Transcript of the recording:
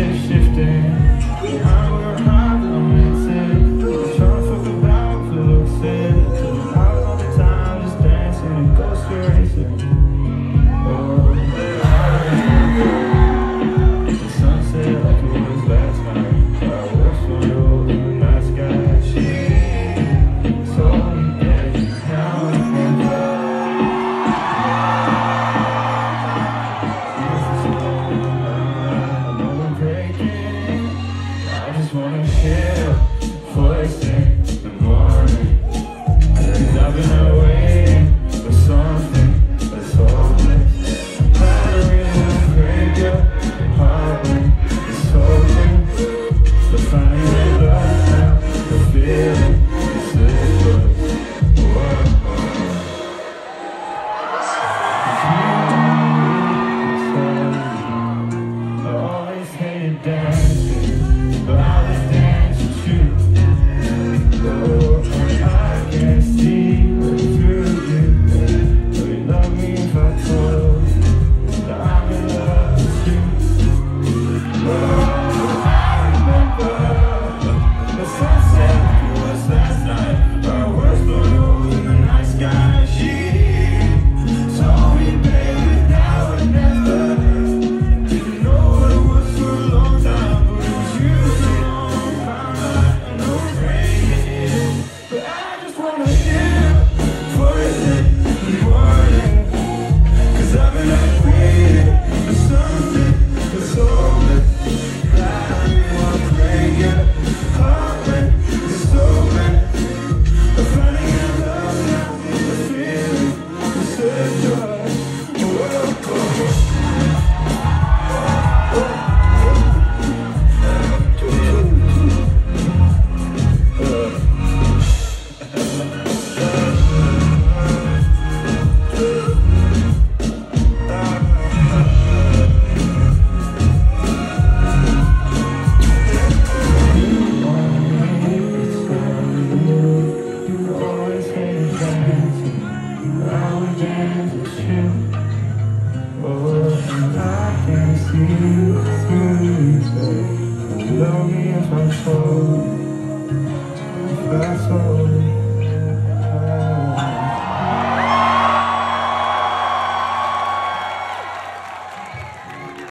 Thank you. Oh, and I can see you. through these waves Love me if I'm told